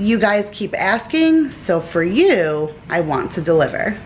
You guys keep asking, so for you, I want to deliver.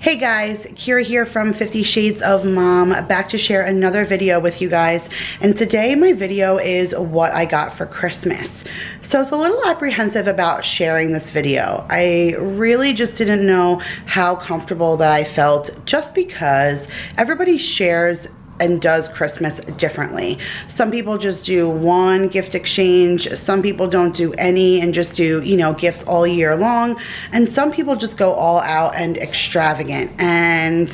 Hey guys, Kira here from 50 Shades of Mom, back to share another video with you guys. And today my video is what I got for Christmas. So I was a little apprehensive about sharing this video. I really just didn't know how comfortable that I felt just because everybody shares and does Christmas differently. Some people just do one gift exchange, some people don't do any and just do, you know, gifts all year long, and some people just go all out and extravagant. And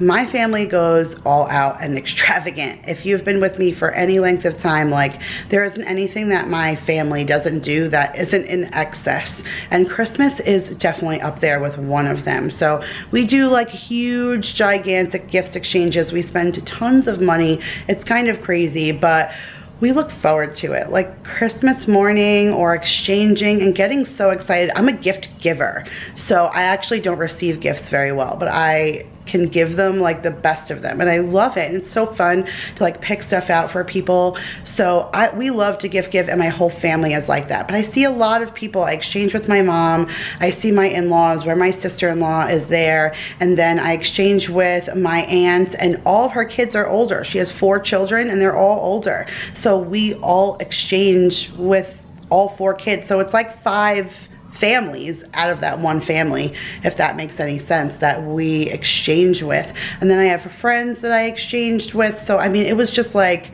my family goes all out and extravagant. If you've been with me for any length of time, like there isn't anything that my family doesn't do that isn't in excess. And Christmas is definitely up there with one of them. So we do like huge, gigantic gift exchanges. We spend tons of money. It's kind of crazy, but we look forward to it. Like Christmas morning or exchanging and getting so excited. I'm a gift giver. So I actually don't receive gifts very well, but I can give them like the best of them and I love it and it's so fun to like pick stuff out for people. So I we love to gift give and my whole family is like that but I see a lot of people I exchange with my mom I see my in-laws where my sister-in-law is there and then I exchange with my aunt and all of her kids are older. She has four children and they're all older. So we all exchange with all four kids. So it's like five families out of that one family, if that makes any sense, that we exchange with. And then I have friends that I exchanged with. So, I mean, it was just like,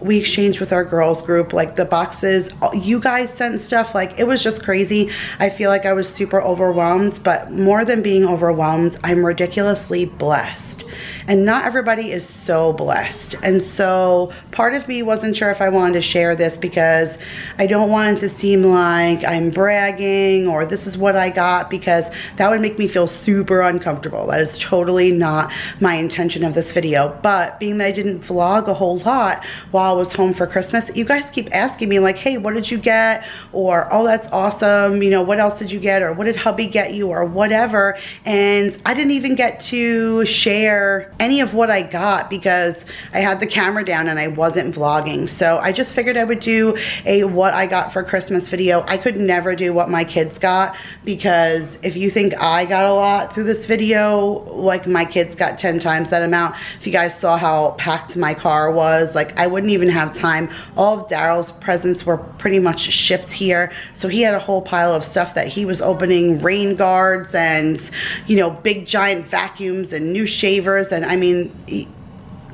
we exchanged with our girls group like the boxes you guys sent stuff like it was just crazy i feel like i was super overwhelmed but more than being overwhelmed i'm ridiculously blessed and not everybody is so blessed. And so part of me wasn't sure if I wanted to share this because I don't want it to seem like I'm bragging or this is what I got because that would make me feel super uncomfortable. That is totally not my intention of this video. But being that I didn't vlog a whole lot while I was home for Christmas, you guys keep asking me like, hey, what did you get? Or, oh, that's awesome. You know, what else did you get? Or what did hubby get you? Or whatever. And I didn't even get to share any of what I got because I had the camera down and I wasn't vlogging. So I just figured I would do a what I got for Christmas video. I could never do what my kids got because if you think I got a lot through this video, like my kids got 10 times that amount. If you guys saw how packed my car was, like I wouldn't even have time. All of Daryl's presents were pretty much shipped here. So he had a whole pile of stuff that he was opening, rain guards and, you know, big giant vacuums and new shavers and I mean,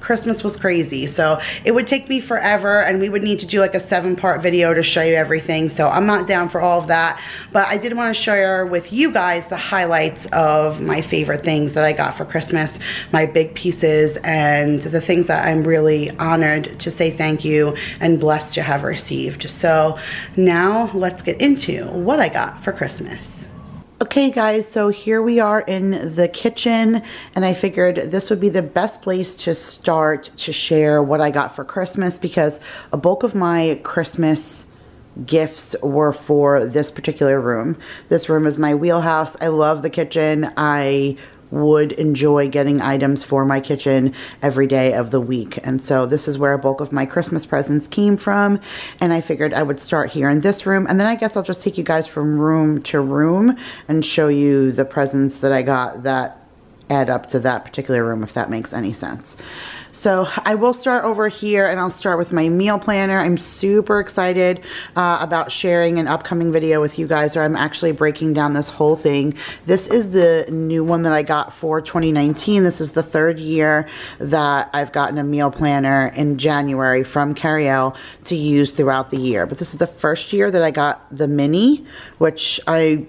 Christmas was crazy. So it would take me forever and we would need to do like a seven part video to show you everything. So I'm not down for all of that. But I did want to share with you guys the highlights of my favorite things that I got for Christmas, my big pieces and the things that I'm really honored to say thank you and blessed to have received. So now let's get into what I got for Christmas. Okay guys, so here we are in the kitchen and I figured this would be the best place to start to share what I got for Christmas because a bulk of my Christmas gifts were for this particular room. This room is my wheelhouse. I love the kitchen. I would enjoy getting items for my kitchen every day of the week. And so this is where a bulk of my Christmas presents came from. And I figured I would start here in this room. And then I guess I'll just take you guys from room to room and show you the presents that I got that add up to that particular room, if that makes any sense. So I will start over here and I'll start with my meal planner. I'm super excited uh, about sharing an upcoming video with you guys where I'm actually breaking down this whole thing. This is the new one that I got for 2019. This is the third year that I've gotten a meal planner in January from Carrie Elle to use throughout the year. But this is the first year that I got the mini, which I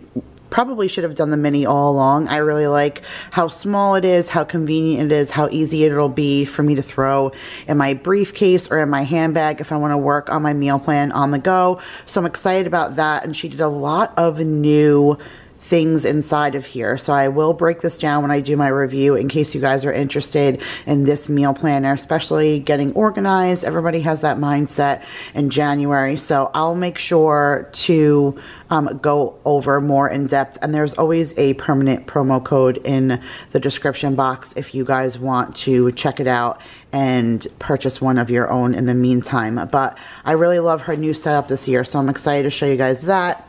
probably should have done the mini all along. I really like how small it is, how convenient it is, how easy it'll be for me to throw in my briefcase or in my handbag if I want to work on my meal plan on the go. So I'm excited about that. And she did a lot of new things inside of here. So I will break this down when I do my review in case you guys are interested in this meal planner, especially getting organized. Everybody has that mindset in January. So I'll make sure to um, go over more in depth. And there's always a permanent promo code in the description box if you guys want to check it out and purchase one of your own in the meantime. But I really love her new setup this year, so I'm excited to show you guys that.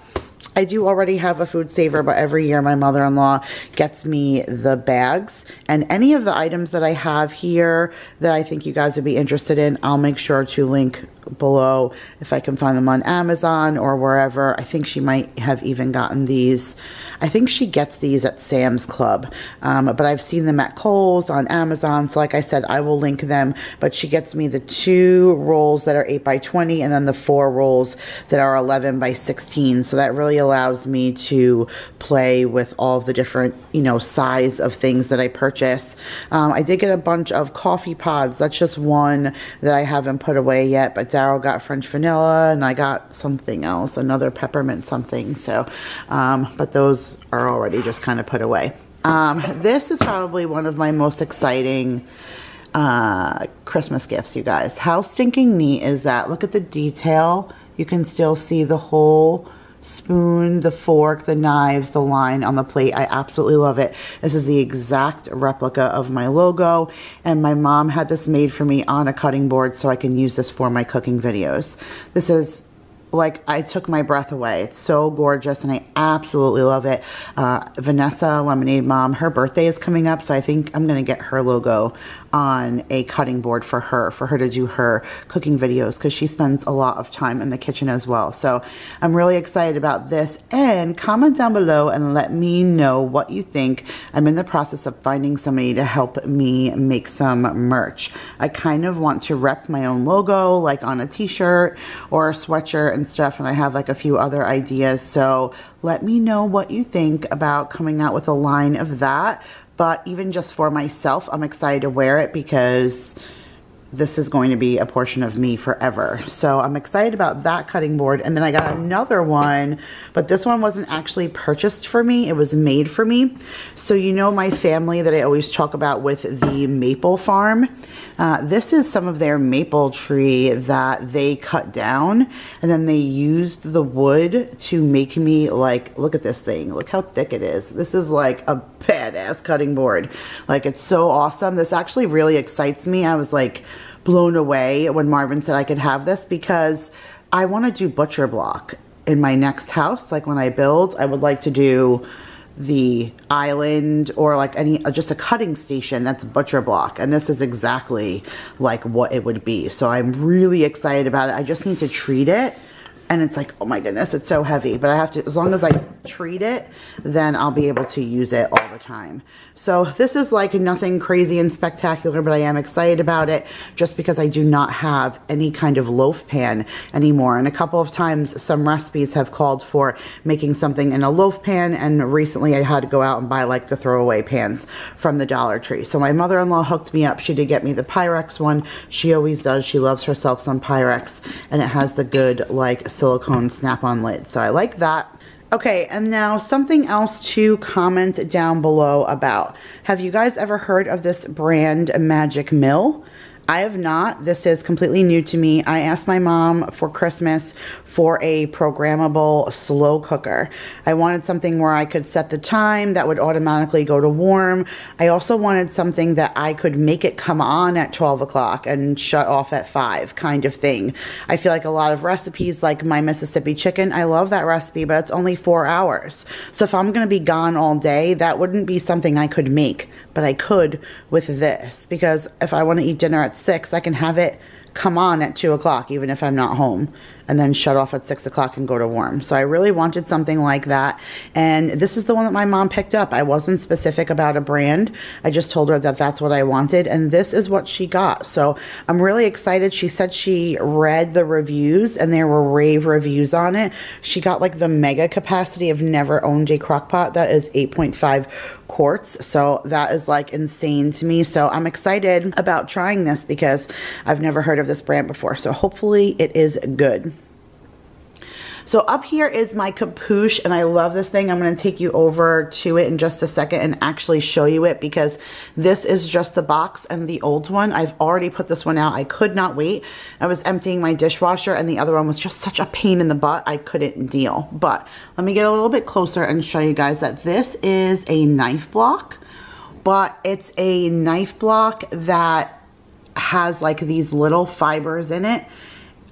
I do already have a food saver, but every year my mother-in-law gets me the bags. And any of the items that I have here that I think you guys would be interested in, I'll make sure to link below if I can find them on Amazon or wherever. I think she might have even gotten these. I think she gets these at Sam's Club, um, but I've seen them at Kohl's on Amazon. So like I said, I will link them, but she gets me the two rolls that are 8 by 20 and then the four rolls that are 11 by 16. So that really allows me to play with all the different, you know, size of things that I purchase. Um, I did get a bunch of coffee pods. That's just one that I haven't put away yet, but Daryl got French vanilla and I got something else, another peppermint something. So, um, but those are already just kind of put away. Um, this is probably one of my most exciting uh, Christmas gifts, you guys. How stinking neat is that? Look at the detail. You can still see the whole spoon, the fork, the knives, the line on the plate. I absolutely love it. This is the exact replica of my logo and my mom had this made for me on a cutting board so I can use this for my cooking videos. This is like I took my breath away. It's so gorgeous and I absolutely love it. Uh, Vanessa, Lemonade Mom, her birthday is coming up, so I think I'm going to get her logo on a cutting board for her, for her to do her cooking videos because she spends a lot of time in the kitchen as well. So I'm really excited about this and comment down below and let me know what you think. I'm in the process of finding somebody to help me make some merch. I kind of want to rep my own logo like on a t-shirt or a sweatshirt and stuff and I have like a few other ideas. So let me know what you think about coming out with a line of that but even just for myself, I'm excited to wear it because this is going to be a portion of me forever. So I'm excited about that cutting board. And then I got another one, but this one wasn't actually purchased for me. It was made for me. So you know my family that I always talk about with the maple farm. Uh, this is some of their maple tree that they cut down and then they used the wood to make me like, look at this thing. Look how thick it is. This is like a badass cutting board. Like it's so awesome. This actually really excites me. I was like blown away when Marvin said I could have this because I want to do butcher block in my next house. Like when I build, I would like to do the island or like any uh, just a cutting station that's butcher block and this is exactly like what it would be so i'm really excited about it i just need to treat it and it's like, oh my goodness, it's so heavy. But I have to, as long as I treat it, then I'll be able to use it all the time. So this is like nothing crazy and spectacular, but I am excited about it just because I do not have any kind of loaf pan anymore. And a couple of times some recipes have called for making something in a loaf pan. And recently I had to go out and buy like the throwaway pans from the Dollar Tree. So my mother-in-law hooked me up. She did get me the Pyrex one. She always does. She loves herself some Pyrex and it has the good like silicone snap-on lid. So I like that. Okay, and now something else to comment down below about. Have you guys ever heard of this brand Magic Mill? I have not. This is completely new to me. I asked my mom for Christmas for a programmable slow cooker. I wanted something where I could set the time that would automatically go to warm. I also wanted something that I could make it come on at 12 o'clock and shut off at 5 kind of thing. I feel like a lot of recipes like my Mississippi chicken, I love that recipe, but it's only four hours. So if I'm going to be gone all day, that wouldn't be something I could make, but I could with this because if I want to eat dinner at 6, I can have it come on at 2 o'clock even if I'm not home and then shut off at 6 o'clock and go to warm. So I really wanted something like that. And this is the one that my mom picked up. I wasn't specific about a brand. I just told her that that's what I wanted. And this is what she got. So I'm really excited. She said she read the reviews and there were rave reviews on it. She got like the mega capacity. I've never owned a crock pot. That is 8.5 quarts. So that is like insane to me. So I'm excited about trying this because I've never heard of this brand before. So hopefully it is good. So up here is my Kapoosh and I love this thing. I'm going to take you over to it in just a second and actually show you it because this is just the box and the old one. I've already put this one out. I could not wait. I was emptying my dishwasher and the other one was just such a pain in the butt. I couldn't deal. But let me get a little bit closer and show you guys that this is a knife block but it's a knife block that has like these little fibers in it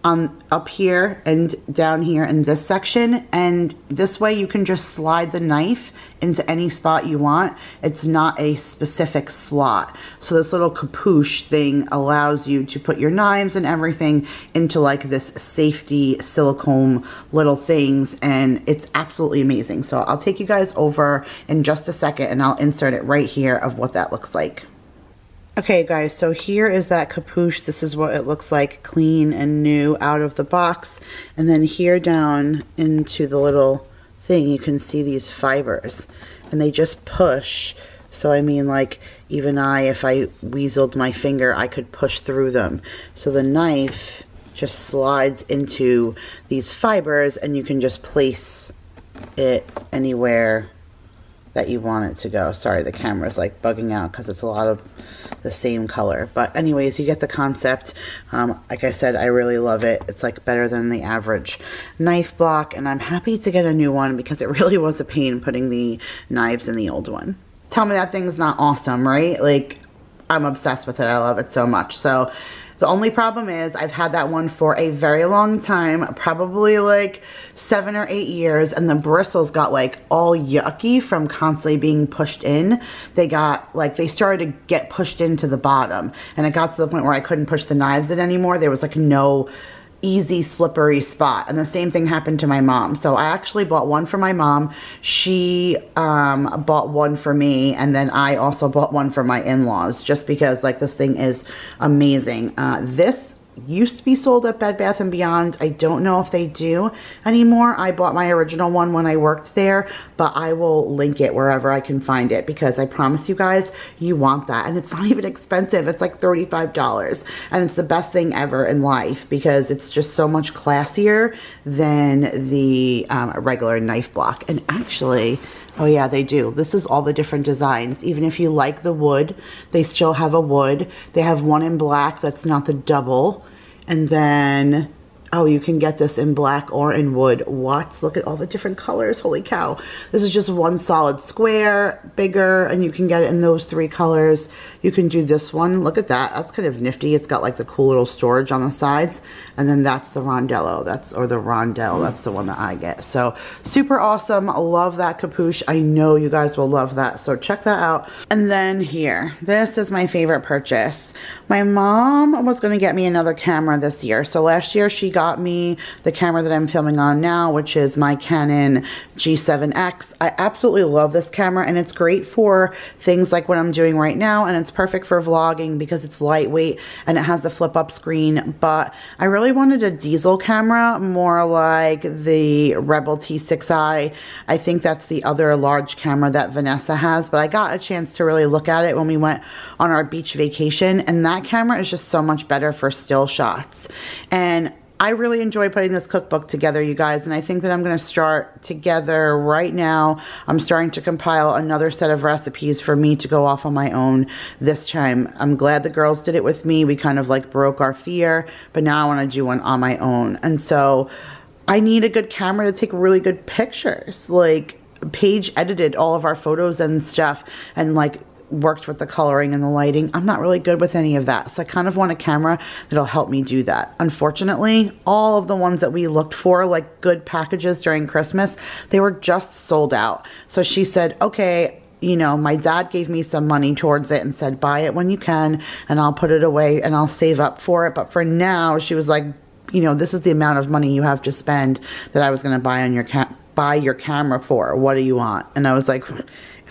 um, up here and down here in this section. And this way you can just slide the knife into any spot you want. It's not a specific slot. So this little Kapoosh thing allows you to put your knives and everything into like this safety silicone little things. And it's absolutely amazing. So I'll take you guys over in just a second and I'll insert it right here of what that looks like Okay guys, so here is that Kapoosh. This is what it looks like clean and new out of the box. And then here down into the little thing, you can see these fibers. And they just push. So I mean like even I, if I weaseled my finger, I could push through them. So the knife just slides into these fibers and you can just place it anywhere that you want it to go. Sorry, the camera's like bugging out because it's a lot of the same color. But anyways, you get the concept. Um, like I said, I really love it. It's like better than the average knife block. And I'm happy to get a new one because it really was a pain putting the knives in the old one. Tell me that thing's not awesome, right? Like, I'm obsessed with it. I love it so much. So the only problem is I've had that one for a very long time, probably like seven or eight years, and the bristles got like all yucky from constantly being pushed in. They got like, they started to get pushed into the bottom, and it got to the point where I couldn't push the knives in anymore. There was like no easy slippery spot. And the same thing happened to my mom. So I actually bought one for my mom. She um, bought one for me and then I also bought one for my in-laws just because like this thing is amazing. Uh, this used to be sold at Bed Bath & Beyond. I don't know if they do anymore. I bought my original one when I worked there, but I will link it wherever I can find it because I promise you guys, you want that. And it's not even expensive. It's like $35 and it's the best thing ever in life because it's just so much classier than the um, regular knife block. And actually, Oh yeah, they do. This is all the different designs. Even if you like the wood, they still have a wood. They have one in black that's not the double. And then Oh, you can get this in black or in wood. What? Look at all the different colors. Holy cow. This is just one solid square, bigger, and you can get it in those three colors. You can do this one. Look at that. That's kind of nifty. It's got like the cool little storage on the sides. And then that's the rondello. That's or the rondelle. That's the one that I get. So super awesome. Love that Kapoosh. I know you guys will love that. So check that out. And then here, this is my favorite purchase. My mom was going to get me another camera this year. So last year she got me the camera that I'm filming on now, which is my Canon G7X. I absolutely love this camera and it's great for things like what I'm doing right now and it's perfect for vlogging because it's lightweight and it has the flip up screen. But I really wanted a diesel camera, more like the Rebel T6i. I think that's the other large camera that Vanessa has, but I got a chance to really look at it when we went on our beach vacation and that camera is just so much better for still shots. And I really enjoy putting this cookbook together, you guys, and I think that I'm going to start together right now. I'm starting to compile another set of recipes for me to go off on my own this time. I'm glad the girls did it with me. We kind of like broke our fear, but now I want to do one on my own. And so I need a good camera to take really good pictures. Like, Paige edited all of our photos and stuff and like worked with the coloring and the lighting. I'm not really good with any of that. So I kind of want a camera that'll help me do that. Unfortunately, all of the ones that we looked for, like good packages during Christmas, they were just sold out. So she said, okay, you know, my dad gave me some money towards it and said, buy it when you can and I'll put it away and I'll save up for it. But for now, she was like, you know, this is the amount of money you have to spend that I was going to buy on your buy your camera for. What do you want? And I was like,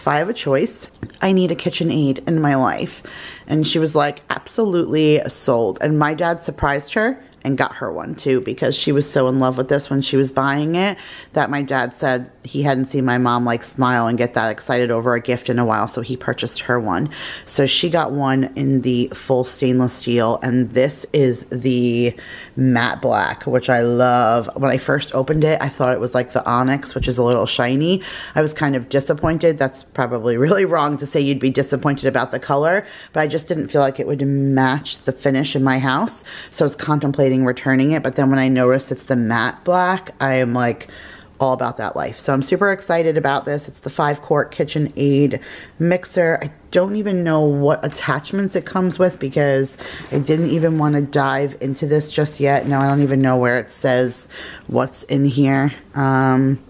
if I have a choice, I need a KitchenAid in my life. And she was like, absolutely sold. And my dad surprised her and got her one too because she was so in love with this when she was buying it that my dad said he hadn't seen my mom like smile and get that excited over a gift in a while so he purchased her one. So she got one in the full stainless steel and this is the matte black which I love. When I first opened it I thought it was like the onyx which is a little shiny. I was kind of disappointed. That's probably really wrong to say you'd be disappointed about the color but I just didn't feel like it would match the finish in my house. So I was contemplating contemplating returning it, but then when I notice it's the matte black, I am like all about that life. So I'm super excited about this. It's the 5 quart KitchenAid mixer. I don't even know what attachments it comes with because I didn't even want to dive into this just yet. Now I don't even know where it says what's in here. Um,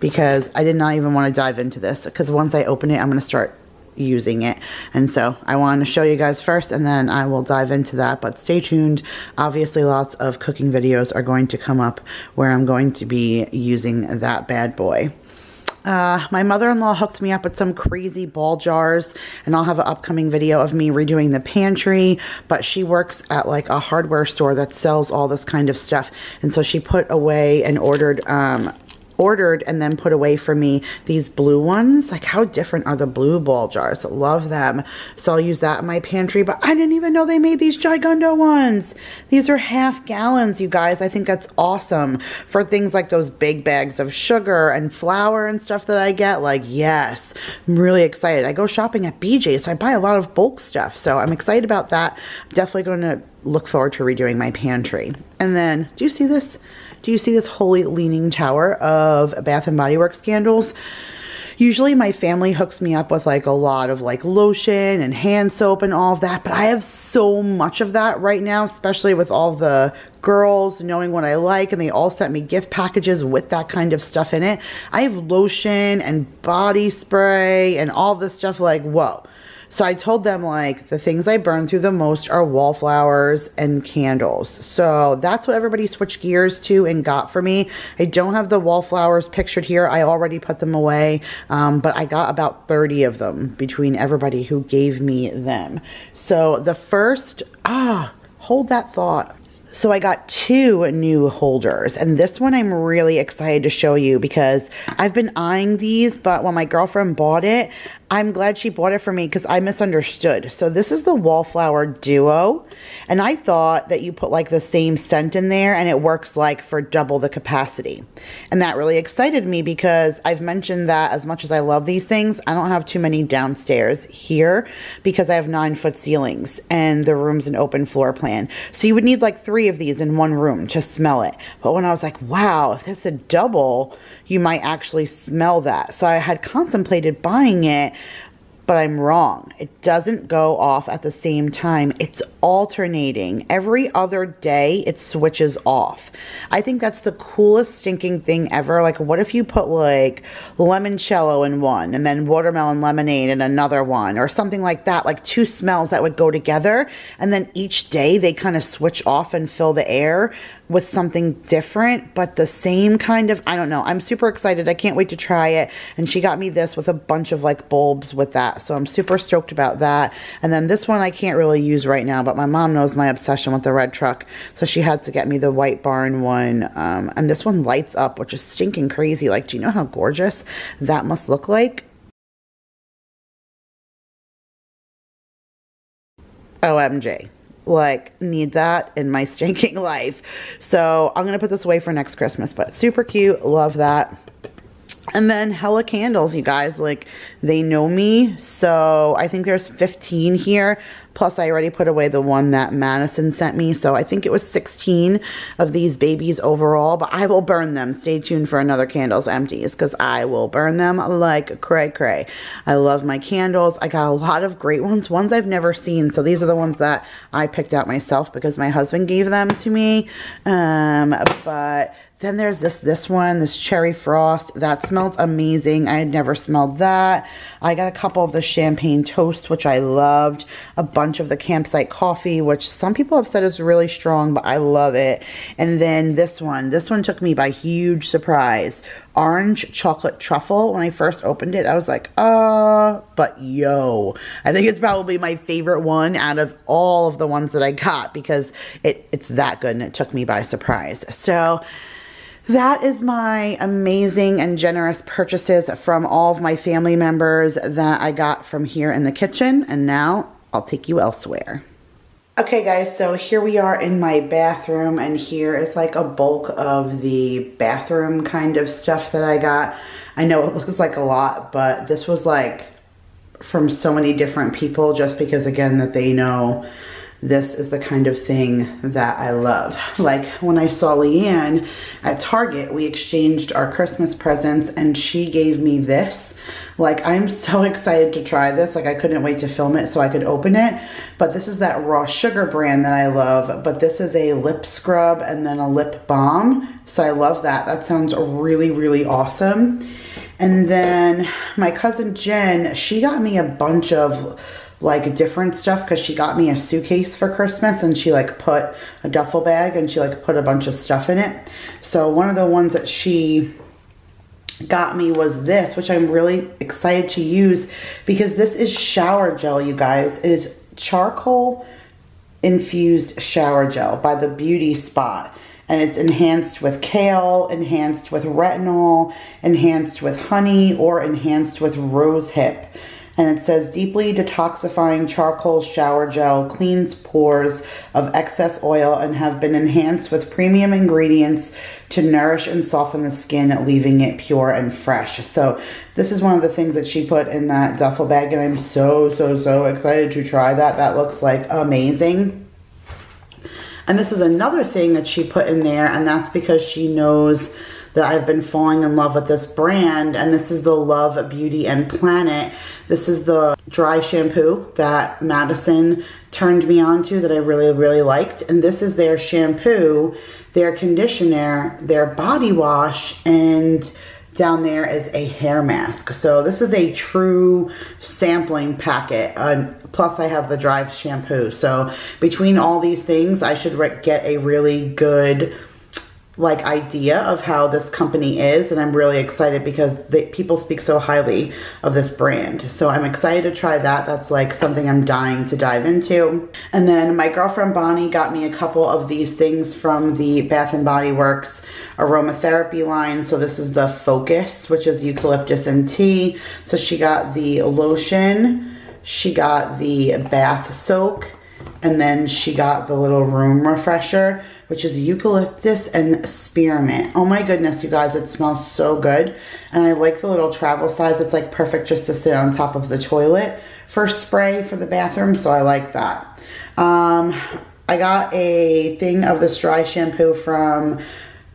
because I did not even want to dive into this because once I open it, I'm going to start using it. And so I want to show you guys first and then I will dive into that. But stay tuned. Obviously lots of cooking videos are going to come up where I'm going to be using that bad boy. Uh, my mother-in-law hooked me up with some crazy ball jars and I'll have an upcoming video of me redoing the pantry but she works at like a hardware store that sells all this kind of stuff and so she put away and ordered um, ordered and then put away for me these blue ones. Like how different are the blue ball jars? Love them. So I'll use that in my pantry, but I didn't even know they made these Gigundo ones. These are half gallons, you guys. I think that's awesome for things like those big bags of sugar and flour and stuff that I get. Like, yes, I'm really excited. I go shopping at BJ's, so I buy a lot of bulk stuff. So I'm excited about that. I'm definitely going to look forward to redoing my pantry. And then, do you see this? Do you see this holy leaning tower of Bath and Body Works candles? Usually my family hooks me up with like a lot of like lotion and hand soap and all of that, but I have so much of that right now, especially with all the girls knowing what I like and they all sent me gift packages with that kind of stuff in it. I have lotion and body spray and all this stuff like, whoa. So I told them like the things I burn through the most are wallflowers and candles. So that's what everybody switched gears to and got for me. I don't have the wallflowers pictured here. I already put them away, um, but I got about 30 of them between everybody who gave me them. So the first, ah, hold that thought. So I got two new holders and this one I'm really excited to show you because I've been eyeing these but when my girlfriend bought it I'm glad she bought it for me because I misunderstood. So this is the Wallflower Duo. And I thought that you put like the same scent in there and it works like for double the capacity. And that really excited me because I've mentioned that as much as I love these things, I don't have too many downstairs here because I have nine foot ceilings and the room's an open floor plan. So you would need like three of these in one room to smell it. But when I was like, wow, if it's a double, you might actually smell that. So I had contemplated buying it but I'm wrong. It doesn't go off at the same time. It's alternating. Every other day, it switches off. I think that's the coolest stinking thing ever. Like, what if you put like limoncello in one and then watermelon lemonade in another one or something like that? Like two smells that would go together. And then each day they kind of switch off and fill the air with something different, but the same kind of, I don't know. I'm super excited. I can't wait to try it. And she got me this with a bunch of like bulbs with that. So I'm super stoked about that. And then this one I can't really use right now, but my mom knows my obsession with the red truck. So she had to get me the white barn one. Um, and this one lights up, which is stinking crazy. Like, do you know how gorgeous that must look like? OMG like need that in my stinking life. So I'm going to put this away for next Christmas, but super cute. Love that. And then hella candles, you guys. Like, they know me. So, I think there's 15 here. Plus, I already put away the one that Madison sent me. So, I think it was 16 of these babies overall. But I will burn them. Stay tuned for another Candles Empties. Because I will burn them like cray cray. I love my candles. I got a lot of great ones. Ones I've never seen. So, these are the ones that I picked out myself. Because my husband gave them to me. Um, but then there's this this one, this cherry frost. That smells amazing. I had never smelled that. I got a couple of the champagne toast, which I loved. A bunch of the campsite coffee, which some people have said is really strong, but I love it. And then this one, this one took me by huge surprise. Orange chocolate truffle. When I first opened it, I was like, uh, but yo, I think it's probably my favorite one out of all of the ones that I got because it, it's that good and it took me by surprise. So, that is my amazing and generous purchases from all of my family members that I got from here in the kitchen. And now I'll take you elsewhere. Okay guys, so here we are in my bathroom and here is like a bulk of the bathroom kind of stuff that I got. I know it looks like a lot, but this was like from so many different people just because again that they know this is the kind of thing that I love. Like when I saw Leanne at Target, we exchanged our Christmas presents and she gave me this. Like I'm so excited to try this. Like I couldn't wait to film it so I could open it. But this is that raw sugar brand that I love. But this is a lip scrub and then a lip balm. So I love that. That sounds really, really awesome. And then my cousin Jen, she got me a bunch of like different stuff because she got me a suitcase for Christmas and she like put a duffel bag and she like put a bunch of stuff in it. So one of the ones that she got me was this, which I'm really excited to use because this is shower gel, you guys. It is charcoal infused shower gel by the Beauty Spot. And it's enhanced with kale, enhanced with retinol, enhanced with honey, or enhanced with rose hip and it says deeply detoxifying charcoal shower gel cleans pores of excess oil and have been enhanced with premium ingredients to nourish and soften the skin leaving it pure and fresh. So this is one of the things that she put in that duffel bag and i'm so so so excited to try that. That looks like amazing. And this is another thing that she put in there and that's because she knows that I've been falling in love with this brand and this is the Love Beauty and Planet. This is the dry shampoo that Madison turned me on to that I really, really liked. And this is their shampoo, their conditioner, their body wash, and down there is a hair mask. So this is a true sampling packet. Uh, plus I have the dry shampoo. So between all these things, I should get a really good like idea of how this company is and I'm really excited because people speak so highly of this brand. So I'm excited to try that. That's like something I'm dying to dive into. And then my girlfriend Bonnie got me a couple of these things from the Bath and Body Works aromatherapy line. So this is the Focus, which is eucalyptus and tea. So she got the lotion, she got the bath soak, and then she got the little room refresher, which is eucalyptus and spearmint. Oh my goodness, you guys, it smells so good. And I like the little travel size. It's like perfect just to sit on top of the toilet for spray for the bathroom. So I like that. Um, I got a thing of this dry shampoo from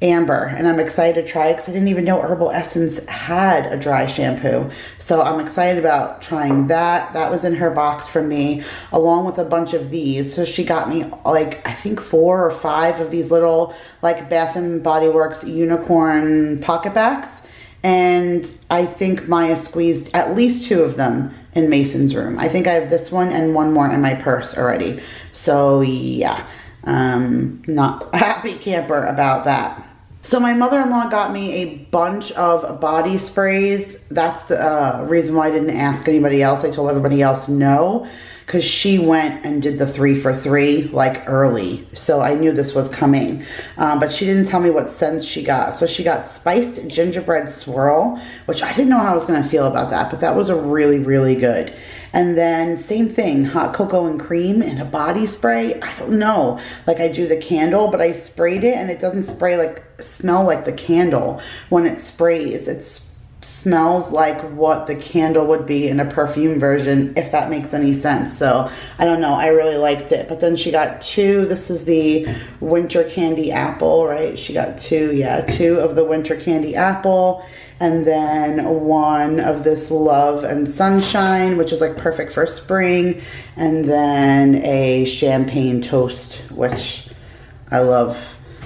Amber and I'm excited to try it because I didn't even know Herbal Essence had a dry shampoo. So I'm excited about trying that. That was in her box for me along with a bunch of these. So she got me like I think four or five of these little like Bath and Body Works unicorn PocketBacs and I think Maya squeezed at least two of them in Mason's room. I think I have this one and one more in my purse already. So yeah, um, not happy camper about that. So my mother-in-law got me a bunch of body sprays. That's the uh, reason why I didn't ask anybody else. I told everybody else no because she went and did the three for three like early. So I knew this was coming. Um, but she didn't tell me what scents she got. So she got spiced gingerbread swirl, which I didn't know how I was going to feel about that, but that was a really, really good. And then same thing, hot cocoa and cream and a body spray. I don't know. Like I do the candle, but I sprayed it and it doesn't spray like, smell like the candle when it sprays. It's smells like what the candle would be in a perfume version, if that makes any sense. So I don't know, I really liked it. But then she got two, this is the winter candy apple, right? She got two, yeah, two of the winter candy apple. And then one of this love and sunshine, which is like perfect for spring. And then a champagne toast, which I love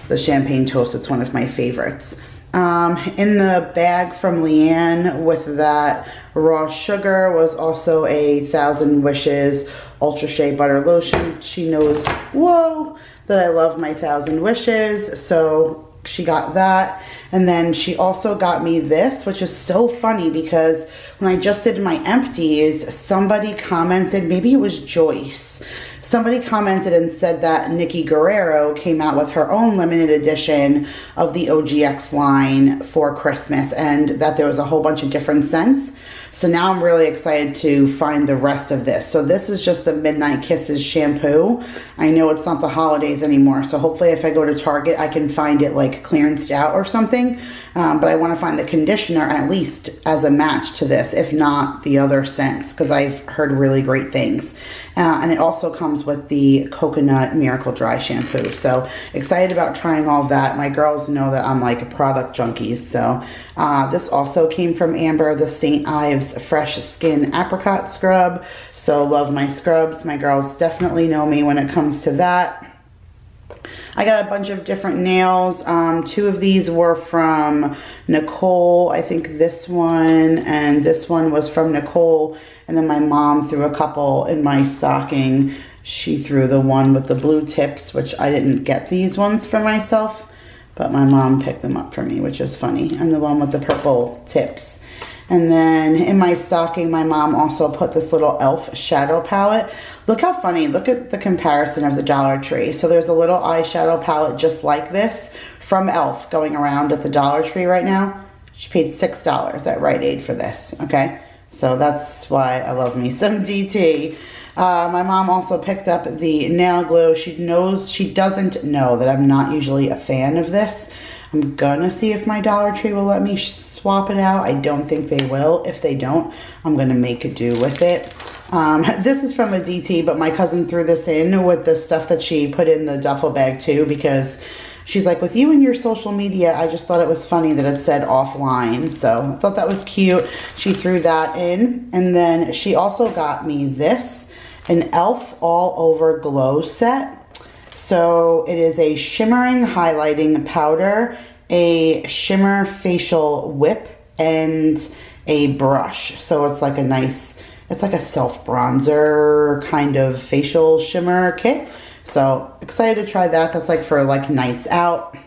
the champagne toast. It's one of my favorites. Um, in the bag from Leanne with that raw sugar was also a Thousand Wishes Ultra Shea Butter Lotion. She knows, whoa, that I love my Thousand Wishes. So she got that. And then she also got me this, which is so funny because when I just did my empties, somebody commented, maybe it was Joyce, somebody commented and said that Nikki Guerrero came out with her own limited edition of the OGX line for Christmas and that there was a whole bunch of different scents. So now I'm really excited to find the rest of this. So this is just the Midnight Kisses shampoo. I know it's not the holidays anymore, so hopefully if I go to Target, I can find it like clearanced out or something. Um, but I want to find the conditioner at least as a match to this, if not the other scents, because I've heard really great things. Uh, and it also comes with the Coconut Miracle Dry Shampoo. So excited about trying all that. My girls know that I'm like a product junkie. So uh, this also came from Amber, the St. Ives Fresh Skin Apricot Scrub. So love my scrubs. My girls definitely know me when it comes to that. I got a bunch of different nails. Um, two of these were from Nicole. I think this one and this one was from Nicole. And then my mom threw a couple in my stocking. She threw the one with the blue tips, which I didn't get these ones for myself, but my mom picked them up for me, which is funny. And the one with the purple tips. And then in my stocking, my mom also put this little e.l.f. shadow palette. Look how funny. Look at the comparison of the Dollar Tree. So there's a little eyeshadow palette just like this from e.l.f. going around at the Dollar Tree right now. She paid $6 at Rite Aid for this, okay? So that's why I love me some DT. Uh, my mom also picked up the nail glue. She knows, she doesn't know that I'm not usually a fan of this. I'm gonna see if my Dollar Tree will let me swap it out. I don't think they will. If they don't, I'm going to make a do with it. Um, this is from a DT, but my cousin threw this in with the stuff that she put in the duffel bag too because she's like, with you and your social media, I just thought it was funny that it said offline. So I thought that was cute. She threw that in. And then she also got me this, an e.l.f. All Over Glow set. So it is a shimmering highlighting powder a shimmer facial whip and a brush. So it's like a nice, it's like a self bronzer kind of facial shimmer kit. So excited to try that. That's like for like nights out.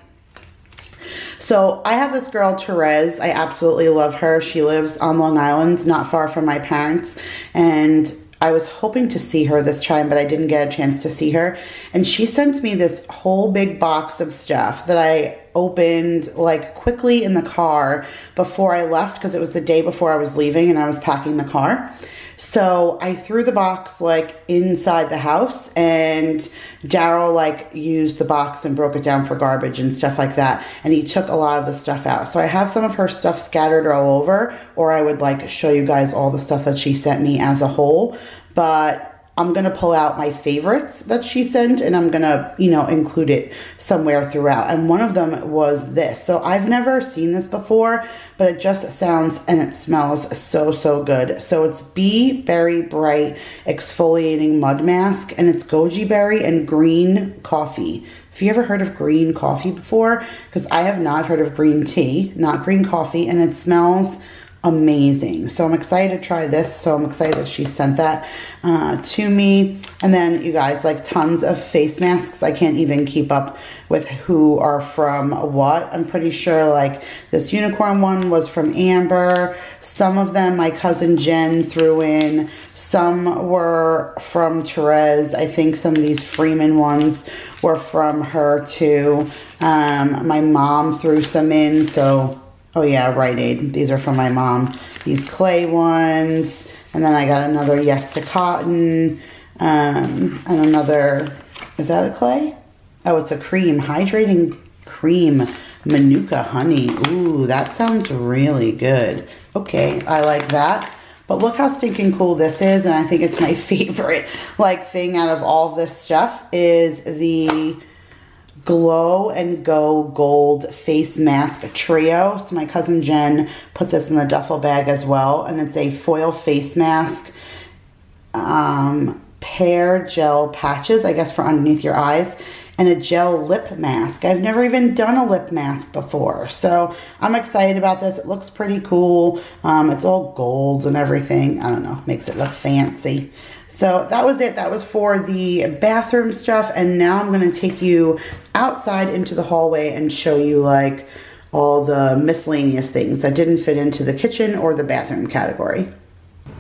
So I have this girl, Therese. I absolutely love her. She lives on Long Island, not far from my parents. And I was hoping to see her this time, but I didn't get a chance to see her. And she sent me this whole big box of stuff that I opened like quickly in the car before I left because it was the day before I was leaving and I was packing the car. So I threw the box like inside the house and Daryl like used the box and broke it down for garbage and stuff like that. And he took a lot of the stuff out. So I have some of her stuff scattered all over or I would like show you guys all the stuff that she sent me as a whole. But I'm going to pull out my favorites that she sent and I'm going to, you know, include it somewhere throughout. And one of them was this. So I've never seen this before, but it just sounds and it smells so, so good. So it's Bee Berry Bright Exfoliating Mud Mask and it's goji berry and green coffee. Have you ever heard of green coffee before? Because I have not heard of green tea, not green coffee, and it smells amazing. So I'm excited to try this. So I'm excited that she sent that uh, to me. And then you guys, like tons of face masks. I can't even keep up with who are from what. I'm pretty sure like this unicorn one was from Amber. Some of them my cousin Jen threw in. Some were from Therese. I think some of these Freeman ones were from her too. Um, my mom threw some in. So Oh yeah, Rite Aid. These are from my mom. These clay ones. And then I got another Yes to Cotton. Um, and another, is that a clay? Oh, it's a cream. Hydrating cream. Manuka honey. Ooh, that sounds really good. Okay, I like that. But look how stinking cool this is. And I think it's my favorite like thing out of all this stuff is the Glow and Go Gold Face Mask Trio. So my cousin Jen put this in the duffel bag as well. And it's a foil face mask. Um, pear gel patches, I guess for underneath your eyes. and a gel lip mask. I've never even done a lip mask before. So I'm excited about this. It looks pretty cool. Um, it's all gold and everything. I don't know, makes it look fancy. So that was it. That was for the bathroom stuff. And now I'm going to take you outside into the hallway and show you like all the miscellaneous things that didn't fit into the kitchen or the bathroom category.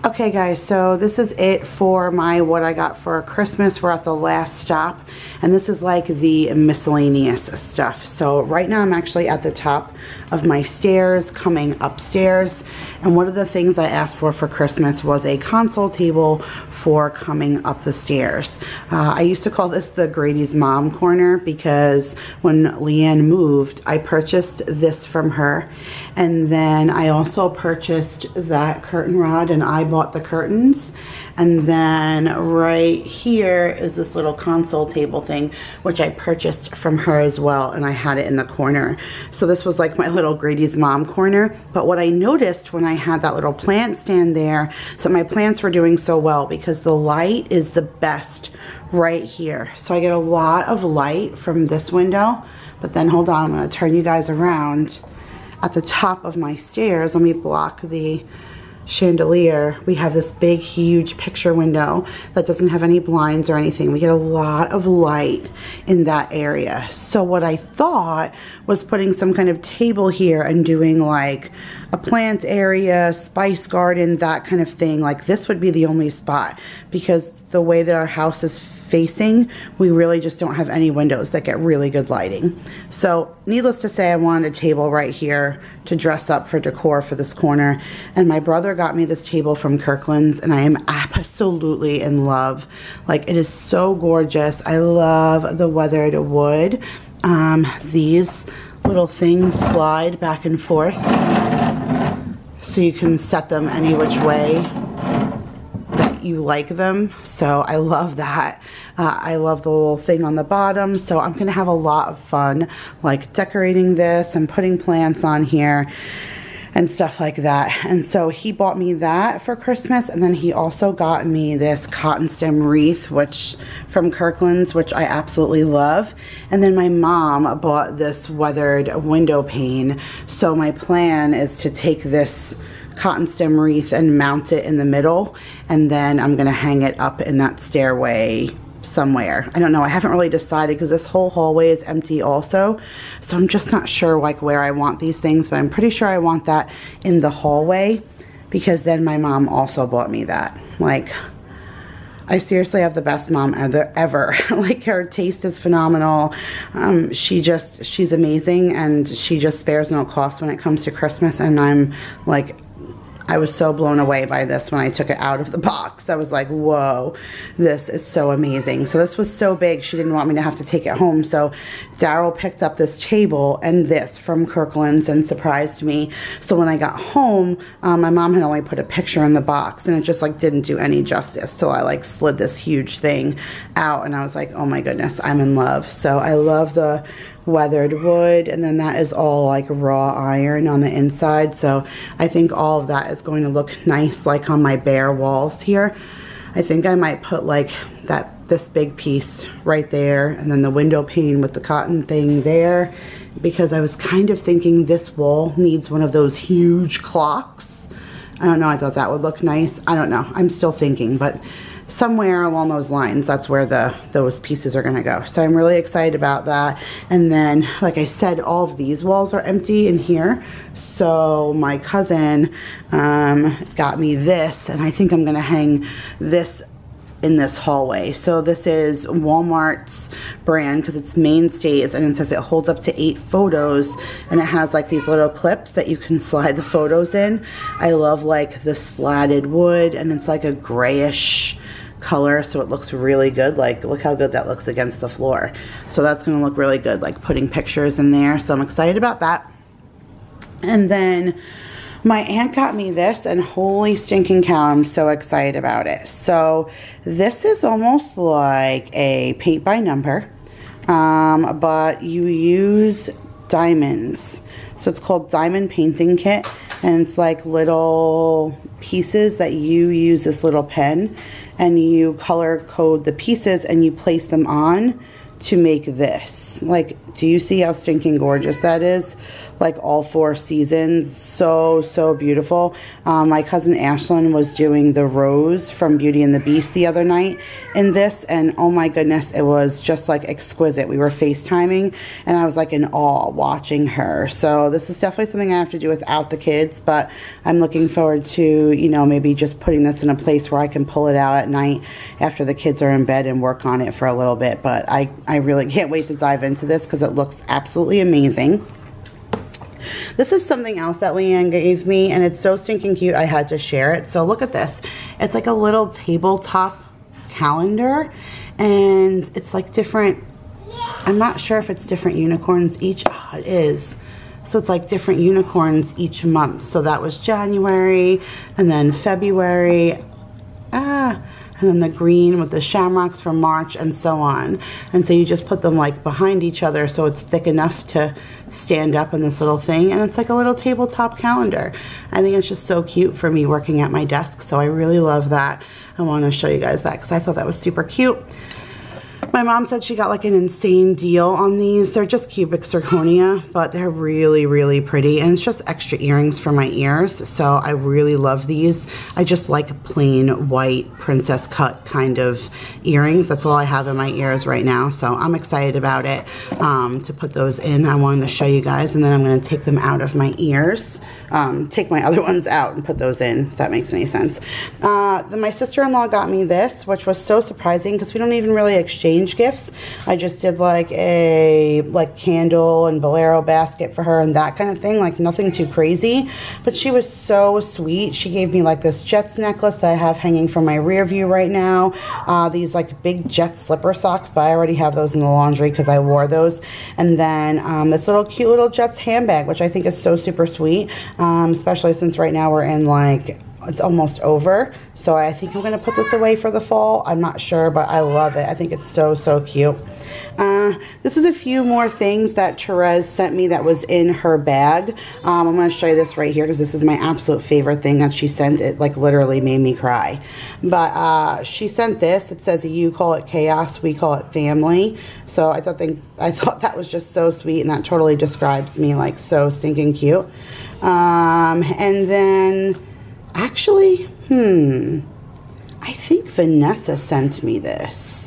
Okay guys, so this is it for my what I got for Christmas. We're at the last stop and this is like the miscellaneous stuff. So right now I'm actually at the top of my stairs coming upstairs and one of the things I asked for for Christmas was a console table for coming up the stairs. Uh, I used to call this the Grady's mom corner because when Leanne moved I purchased this from her and then I also purchased that curtain rod and I bought the curtains. And then right here is this little console table thing, which I purchased from her as well. And I had it in the corner. So this was like my little Grady's mom corner. But what I noticed when I had that little plant stand there, so my plants were doing so well because the light is the best right here. So I get a lot of light from this window. But then hold on, I'm gonna turn you guys around at the top of my stairs. Let me block the chandelier, we have this big, huge picture window that doesn't have any blinds or anything. We get a lot of light in that area. So what I thought was putting some kind of table here and doing like a plant area, spice garden, that kind of thing. Like this would be the only spot because the way that our house is facing, we really just don't have any windows that get really good lighting. So needless to say, I wanted a table right here to dress up for decor for this corner. And my brother got me this table from Kirkland's and I am absolutely in love. Like it is so gorgeous. I love the weathered wood. Um, these little things slide back and forth so you can set them any which way you like them. So I love that. Uh, I love the little thing on the bottom. So I'm going to have a lot of fun like decorating this and putting plants on here and stuff like that. And so he bought me that for Christmas. And then he also got me this cotton stem wreath, which from Kirkland's, which I absolutely love. And then my mom bought this weathered window pane. So my plan is to take this cotton stem wreath and mount it in the middle. And then I'm to hang it up in that stairway somewhere. I don't know. I haven't really decided because this whole hallway is empty also. So I'm just not sure like where I want these things, but I'm pretty sure I want that in the hallway because then my mom also bought me that. Like, I seriously have the best mom ever. ever. like her taste is phenomenal. Um, she just, she's amazing and she just spares no cost when it comes to Christmas. And I'm like I was so blown away by this when I took it out of the box. I was like, whoa, this is so amazing. So this was so big, she didn't want me to have to take it home. So Daryl picked up this table and this from Kirkland's and surprised me. So when I got home, um, my mom had only put a picture in the box and it just like didn't do any justice till I like slid this huge thing out and I was like, oh my goodness, I'm in love. So I love the weathered wood and then that is all like raw iron on the inside. So I think all of that is going to look nice like on my bare walls here. I think I might put like that this big piece right there and then the window pane with the cotton thing there because I was kind of thinking this wall needs one of those huge clocks. I don't know I thought that would look nice. I don't know I'm still thinking but somewhere along those lines that's where the those pieces are gonna go. So I'm really excited about that. And then like I said all of these walls are empty in here. So my cousin um, got me this and I think I'm gonna hang this in this hallway. So this is Walmart's brand because it's mainstays and it says it holds up to eight photos and it has like these little clips that you can slide the photos in. I love like the slatted wood and it's like a grayish color so it looks really good like look how good that looks against the floor so that's gonna look really good like putting pictures in there so I'm excited about that and then my aunt got me this and holy stinking cow I'm so excited about it so this is almost like a paint by number um, but you use diamonds so it's called diamond painting kit and it's like little pieces that you use this little pen and you color code the pieces and you place them on to make this. Like, do you see how stinking gorgeous that is? Like all four seasons. So, so beautiful. Um, my cousin Ashlyn was doing the rose from Beauty and the Beast the other night in this. And oh my goodness, it was just like exquisite. We were FaceTiming and I was like in awe watching her. So this is definitely something I have to do without the kids. But I'm looking forward to, you know, maybe just putting this in a place where I can pull it out at night after the kids are in bed and work on it for a little bit. But I, I really can't wait to dive into this because it looks absolutely amazing. This is something else that Leanne gave me, and it's so stinking cute, I had to share it. So look at this. It's like a little tabletop calendar, and it's like different, I'm not sure if it's different unicorns each. Oh, it is. So it's like different unicorns each month. So that was January, and then February. Ah, and then the green with the shamrocks for March and so on. And so you just put them like behind each other so it's thick enough to stand up in this little thing and it's like a little tabletop calendar. I think it's just so cute for me working at my desk so I really love that. I want to show you guys that because I thought that was super cute. My mom said she got like an insane deal on these. They're just cubic zirconia, but they're really, really pretty. And it's just extra earrings for my ears. So I really love these. I just like plain white princess cut kind of earrings. That's all I have in my ears right now. So I'm excited about it um, to put those in. I wanted to show you guys. And then I'm going to take them out of my ears. Um, take my other ones out and put those in, if that makes any sense. Uh, then my sister-in-law got me this, which was so surprising because we don't even really exchange exchange gifts. I just did like a like candle and bolero basket for her and that kind of thing, like nothing too crazy. But she was so sweet. She gave me like this Jets necklace that I have hanging from my rear view right now. Uh, these like big Jets slipper socks, but I already have those in the laundry because I wore those. And then um, this little cute little Jets handbag, which I think is so super sweet, um, especially since right now we're in like it's almost over. So I think I'm going to put this away for the fall. I'm not sure, but I love it. I think it's so, so cute. Uh, this is a few more things that Therese sent me that was in her bag. Um, I'm going to show you this right here because this is my absolute favorite thing that she sent. It like literally made me cry. But uh, she sent this. It says you call it chaos, we call it family. So I thought, they, I thought that was just so sweet and that totally describes me like so stinking cute. Um, and then Actually, hmm, I think Vanessa sent me this.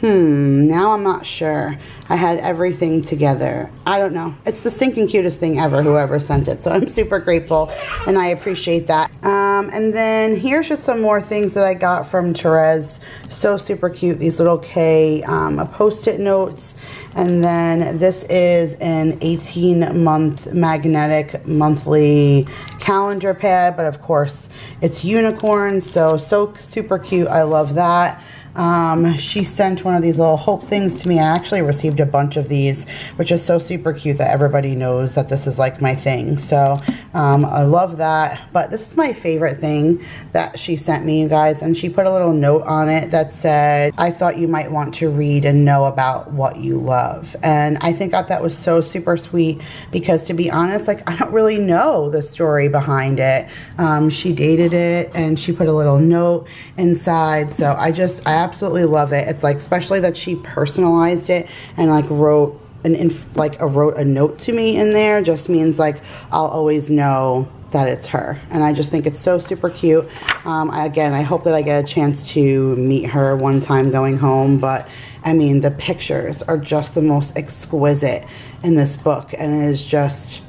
Hmm, now I'm not sure. I had everything together. I don't know. It's the stinking cutest thing ever, whoever sent it. So I'm super grateful and I appreciate that. Um, and then here's just some more things that I got from Therese. So super cute. These little K um, post-it notes. And then this is an 18 month magnetic monthly calendar pad. But of course, it's unicorn. So, so super cute. I love that. Um, she sent one of these little hope things to me. I actually received a bunch of these, which is so super cute that everybody knows that this is like my thing. So um, I love that. But this is my favorite thing that she sent me, you guys. And she put a little note on it that said, I thought you might want to read and know about what you love. And I think that that was so super sweet because to be honest, like I don't really know the story behind it. Um, she dated it and she put a little note inside. So I just, I absolutely love it. It's like, especially that she personalized it and like wrote an inf like a wrote a note to me in there just means like I'll always know that it's her and I just think it's so super cute um, I, again I hope that I get a chance to meet her one time going home but I mean the pictures are just the most exquisite in this book and it is just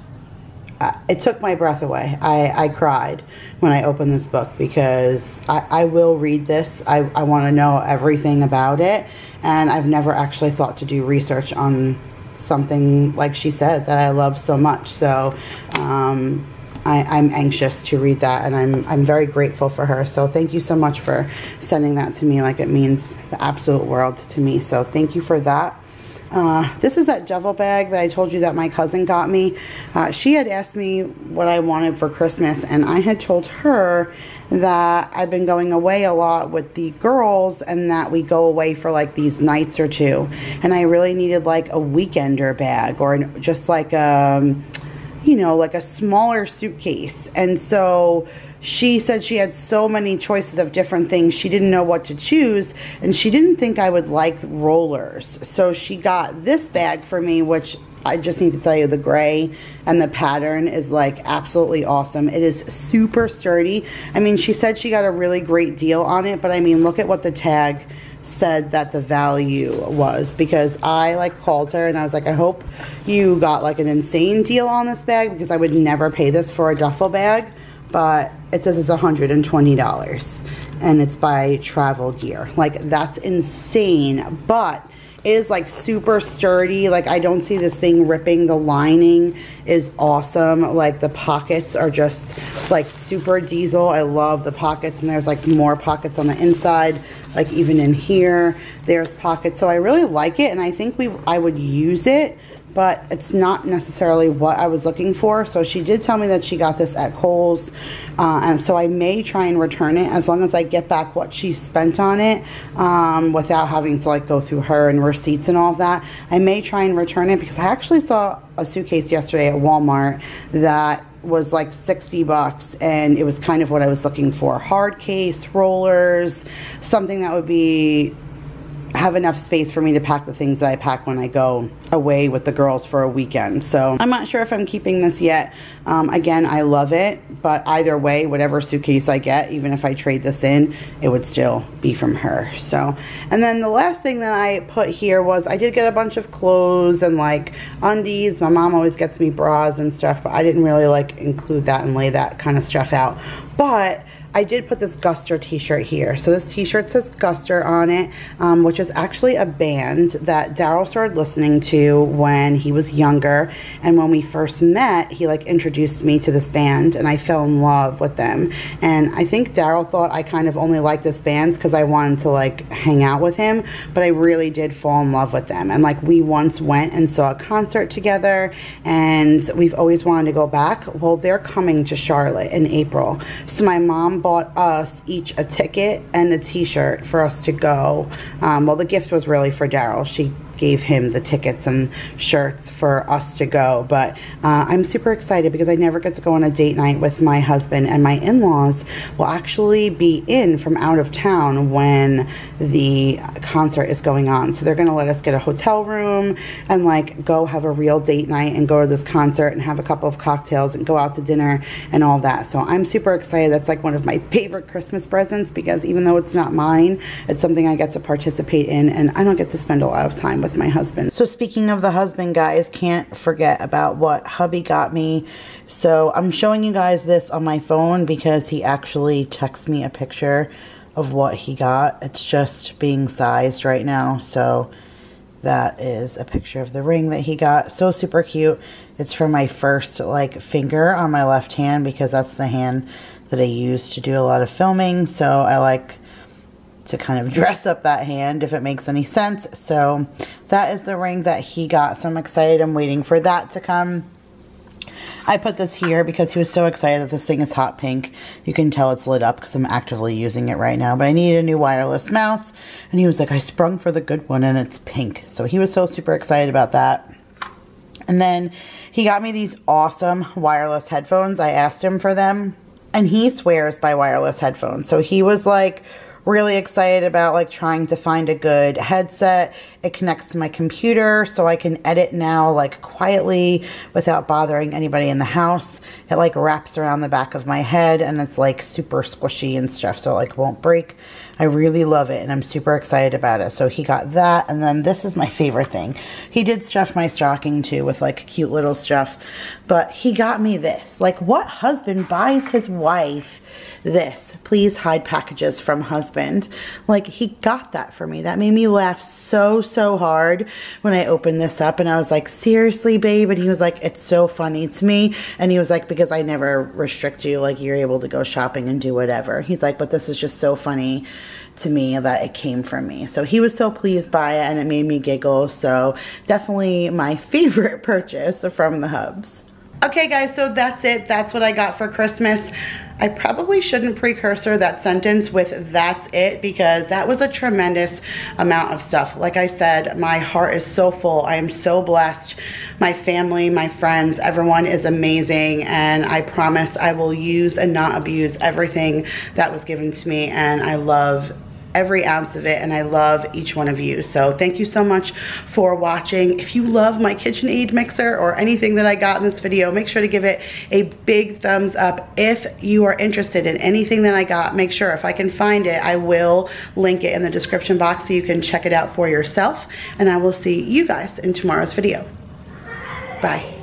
it took my breath away. I, I cried when I opened this book because I, I will read this. I, I want to know everything about it. And I've never actually thought to do research on something like she said that I love so much. So um, I, am anxious to read that and I'm, I'm very grateful for her. So thank you so much for sending that to me. Like it means the absolute world to me. So thank you for that. Uh, this is that duffel bag that I told you that my cousin got me. Uh, she had asked me what I wanted for Christmas and I had told her that I've been going away a lot with the girls and that we go away for like these nights or two. And I really needed like a weekender bag or just like um, you know, like a smaller suitcase. And so she said she had so many choices of different things. She didn't know what to choose and she didn't think I would like rollers. So she got this bag for me, which I just need to tell you the gray and the pattern is like absolutely awesome. It is super sturdy. I mean, she said she got a really great deal on it, but I mean, look at what the tag said that the value was because I like called her and I was like, I hope you got like an insane deal on this bag because I would never pay this for a duffel bag. But it says it's $120 and it's by Travel Gear. Like that's insane. But it is like super sturdy. Like I don't see this thing ripping. The lining is awesome. Like the pockets are just like super diesel. I love the pockets and there's like more pockets on the inside. Like even in here, there's pockets. So I really like it and I think we I would use it but it's not necessarily what I was looking for. So she did tell me that she got this at Kohl's, uh, and so I may try and return it as long as I get back what she spent on it um, without having to like go through her and receipts and all that. I may try and return it because I actually saw a suitcase yesterday at Walmart that was like 60 bucks and it was kind of what I was looking for. Hard case, rollers, something that would be have enough space for me to pack the things that I pack when I go away with the girls for a weekend. So I'm not sure if I'm keeping this yet. Um, again, I love it, but either way, whatever suitcase I get, even if I trade this in, it would still be from her. So, and then the last thing that I put here was I did get a bunch of clothes and like undies. My mom always gets me bras and stuff, but I didn't really like include that and lay that kind of stuff out. But I did put this Guster t-shirt here. So this t-shirt says Guster on it, um, which is actually a band that Daryl started listening to when he was younger. And when we first met, he like introduced me to this band and I fell in love with them. And I think Daryl thought I kind of only liked this band because I wanted to like hang out with him, but I really did fall in love with them. And like we once went and saw a concert together and we've always wanted to go back. Well, they're coming to Charlotte in April. So my mom bought us each a ticket and a t-shirt for us to go. Um, well, the gift was really for Daryl. She gave him the tickets and shirts for us to go. But uh, I'm super excited because I never get to go on a date night with my husband, and my in laws will actually be in from out of town when the concert is going on. So they're going to let us get a hotel room and like go have a real date night and go to this concert and have a couple of cocktails and go out to dinner and all that. So I'm super excited. That's like one of my favorite Christmas presents because even though it's not mine, it's something I get to participate in and I don't get to spend a lot of time with with my husband. So speaking of the husband, guys, can't forget about what hubby got me. So I'm showing you guys this on my phone because he actually texted me a picture of what he got. It's just being sized right now. So that is a picture of the ring that he got. So super cute. It's for my first like finger on my left hand because that's the hand that I use to do a lot of filming. So I like to kind of dress up that hand if it makes any sense. So that is the ring that he got. So I'm excited. I'm waiting for that to come. I put this here because he was so excited that this thing is hot pink. You can tell it's lit up because I'm actively using it right now. But I need a new wireless mouse. And he was like, I sprung for the good one and it's pink. So he was so super excited about that. And then he got me these awesome wireless headphones. I asked him for them. And he swears by wireless headphones. So he was like really excited about like trying to find a good headset. It connects to my computer so I can edit now like quietly without bothering anybody in the house. It like wraps around the back of my head and it's like super squishy and stuff so it like won't break. I really love it and I'm super excited about it. So he got that and then this is my favorite thing. He did stuff my stocking too with like cute little stuff but he got me this. Like what husband buys his wife this. Please hide packages from husband. Like he got that for me. That made me laugh so, so hard when I opened this up and I was like, seriously, babe? And he was like, it's so funny to me. And he was like, because I never restrict you, like you're able to go shopping and do whatever. He's like, but this is just so funny to me that it came from me. So he was so pleased by it and it made me giggle. So definitely my favorite purchase from the Hubs. Okay guys, so that's it. That's what I got for Christmas. I probably shouldn't precursor that sentence with that's it because that was a tremendous amount of stuff. Like I said, my heart is so full. I am so blessed. My family, my friends, everyone is amazing and I promise I will use and not abuse everything that was given to me and I love every ounce of it and I love each one of you. So thank you so much for watching. If you love my KitchenAid mixer or anything that I got in this video, make sure to give it a big thumbs up. If you are interested in anything that I got, make sure if I can find it, I will link it in the description box so you can check it out for yourself. And I will see you guys in tomorrow's video. Bye.